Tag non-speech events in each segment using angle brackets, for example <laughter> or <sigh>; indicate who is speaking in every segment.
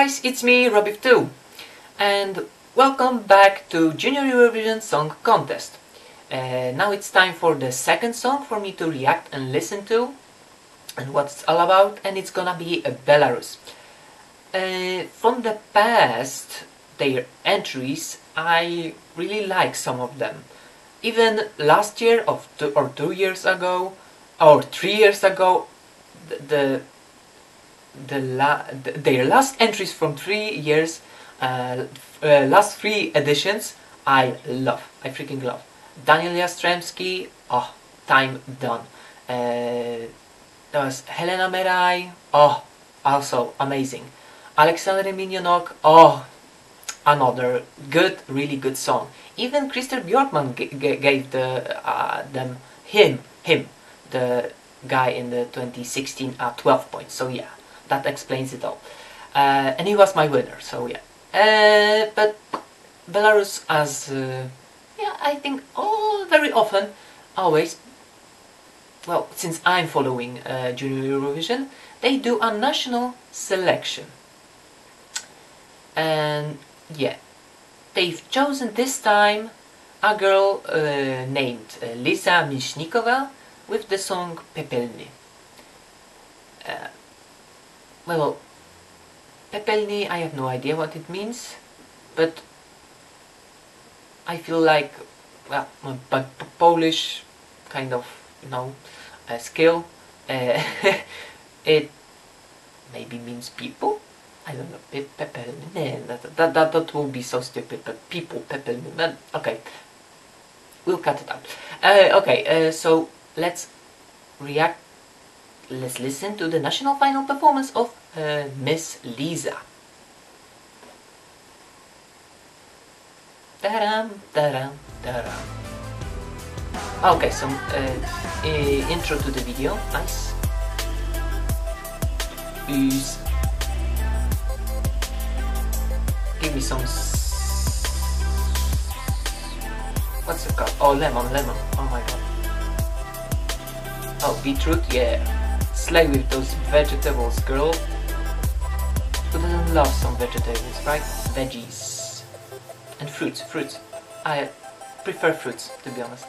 Speaker 1: guys, it's me, Robiw2, and welcome back to Junior Eurovision Song Contest. Uh, now it's time for the second song for me to react and listen to, and what it's all about, and it's gonna be uh, Belarus. Uh, from the past, their entries, I really like some of them. Even last year of two, or two years ago, or three years ago, the, the the la their last entries from three years, uh, uh, last three editions, I love. I freaking love. Daniel Yastremski, oh, time done. Uh, there was Helena Meraai, oh, also amazing. Alexander Minyonok, oh, another good, really good song. Even Christer Björkman gave the uh, them him him the guy in the 2016 at 12 points. So yeah that explains it all. Uh, and he was my winner, so yeah. Uh, but Belarus as, uh, yeah, I think all very often, always, well, since I'm following uh, Junior Eurovision, they do a national selection. And yeah, they've chosen this time a girl uh, named uh, Lisa Misnikova with the song Pepelny. Well, Pepelny, I have no idea what it means, but I feel like, well, but Polish kind of, you know, uh, skill. Uh, <laughs> it maybe means people. I don't know, Pepelny, that, that, that, that will be so stupid, but people, Pepelny, but okay, we'll cut it out. Uh, okay, uh, so let's react let's listen to the national final performance of uh, Miss Lisa. Da-dum, da-dum, da-dum. Okay, so uh, intro to the video, nice. Ooze. Give me some... What's it called? Oh, lemon, lemon. Oh my god. Oh, beetroot, yeah slay with those vegetables, girl. Who doesn't love some vegetables, right? Veggies. And fruits, fruits. I prefer fruits, to be honest.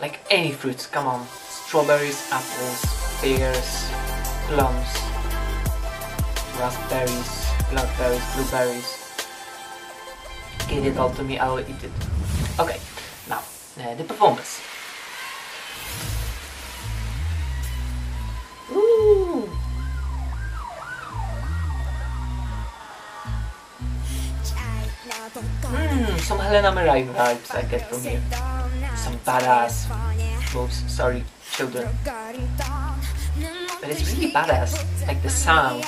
Speaker 1: Like any fruits, come on. Strawberries, apples, pears, plums, raspberries, blackberries, blueberries. Give it all to me, I will eat it. Okay, now, uh, the performance. Hmm, some Helena Meraai vibes I get from here. Some badass moves, sorry, children. But it's really badass, like the sound.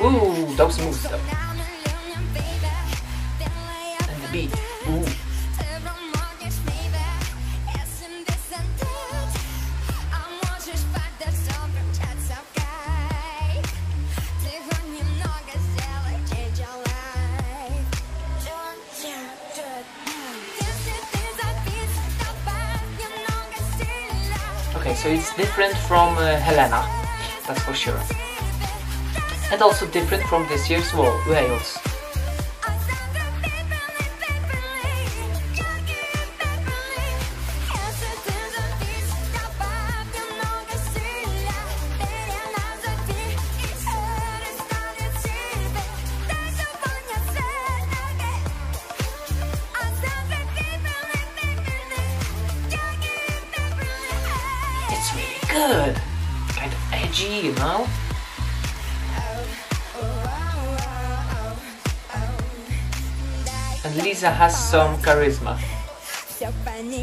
Speaker 1: Ooh, those moves though. And the beat, Okay, so it's different from uh, Helena, that's for sure. And also different from this year's Wales. Good. Kind of edgy, you know? And Lisa has some charisma.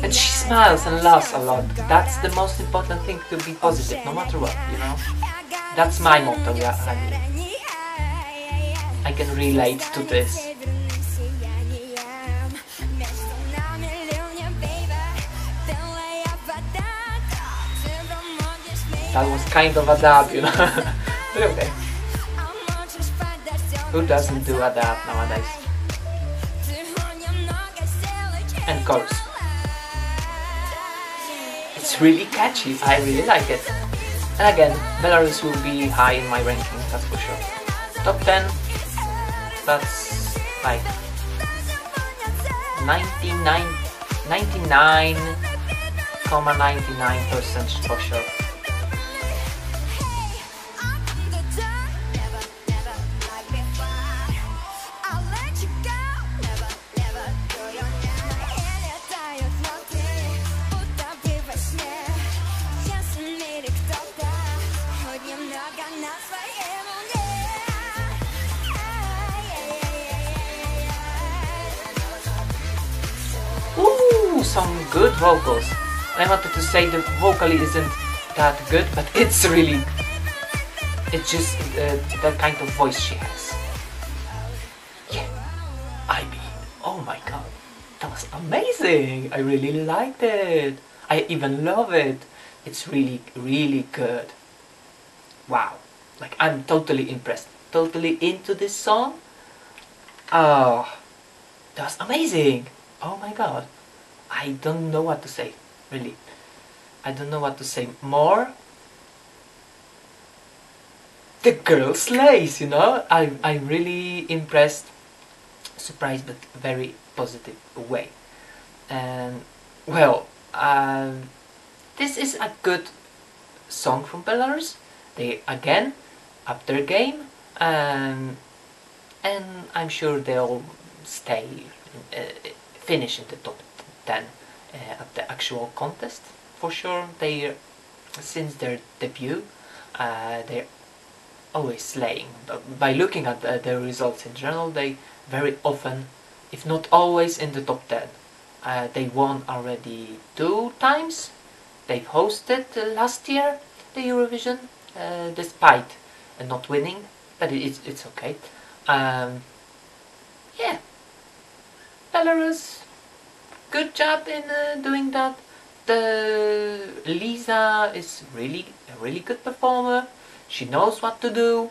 Speaker 1: And she smiles and laughs a lot. That's the most important thing to be positive, no matter what, you know? That's my motto, yeah. I, mean, I can relate to this. That was kind of a dab, you know. <laughs> but okay. Who doesn't do a dab nowadays? And chorus. It's really catchy. I really like it. And again, Belarus will be high in my ranking, that's for sure. Top 10, that's like 99, 99,99% for sure. Some good vocals. I wanted to say the vocally isn't that good, but <laughs> it's really, it's just uh, that kind of voice she has. Yeah, I mean, oh my god, that was amazing. I really liked it. I even love it. It's really, really good. Wow, like I'm totally impressed, totally into this song. Oh, that's amazing. Oh my god. I don't know what to say, really. I don't know what to say more. The girl slays, you know? I, I'm really impressed, surprised, but very positive way. And, well, um, this is a good song from Belarus. They, again, up their game. Um, and I'm sure they'll stay, uh, finish in the top 10 uh, at the actual contest for sure. They, since their debut, uh, they're always slaying. But By looking at the, their results in general, they very often, if not always, in the top 10. Uh, they won already two times. They hosted uh, last year the Eurovision, uh, despite not winning, but it's it's okay. Um, yeah, Belarus, good job in uh, doing that. The Lisa is really a really good performer. She knows what to do.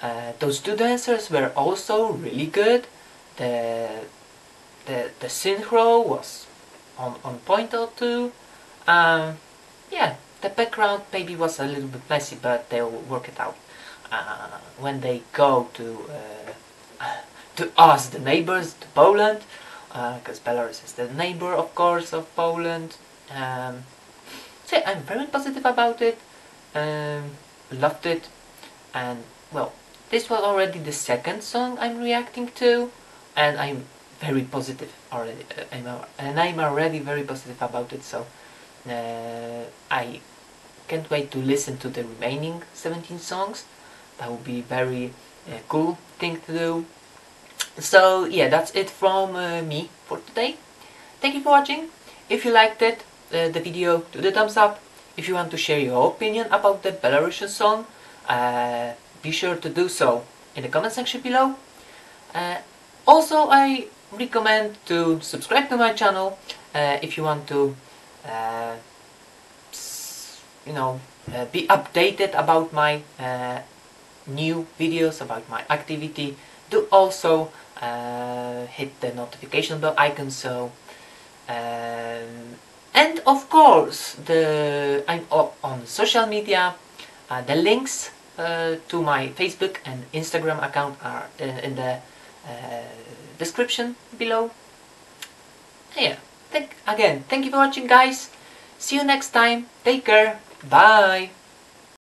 Speaker 1: Uh, those two dancers were also really good. The the the synchro was on on point or two. Um, yeah, the background maybe was a little bit messy, but they'll work it out uh, when they go to uh, <laughs> to us, the neighbors, to Poland, because uh, Belarus is the neighbor, of course, of Poland. Um, so yeah, I'm very positive about it. Um, loved it, and well, this was already the second song I'm reacting to, and I'm very positive already. Uh, I'm, and I'm already very positive about it. So uh, I can't wait to listen to the remaining 17 songs. That would be very uh, cool thing to do. So yeah, that's it from uh, me for today. Thank you for watching. If you liked it, uh, the video, do the thumbs up. If you want to share your opinion about the Belarusian song, uh, be sure to do so in the comment section below. Uh, also, I recommend to subscribe to my channel uh, if you want to, uh, you know, be updated about my new videos, about my activity. Do also uh, hit the notification bell icon so um, and of course the I'm on social media. Uh, the links uh, to my Facebook and Instagram account are in the uh, description below. Yeah thank, again thank you for watching guys. See you next time. Take care. Bye